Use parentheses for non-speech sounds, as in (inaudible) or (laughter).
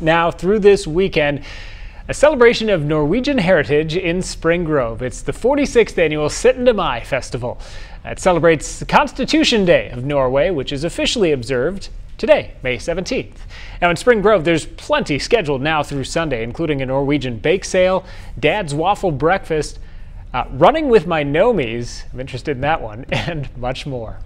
Now, through this weekend, a celebration of Norwegian heritage in Spring Grove. It's the 46th annual Syttende Mai festival. It celebrates Constitution Day of Norway, which is officially observed today, May 17th. Now in Spring Grove, there's plenty scheduled now through Sunday, including a Norwegian bake sale, Dad's Waffle Breakfast, uh, running with my Nomies, I'm interested in that one, (laughs) and much more.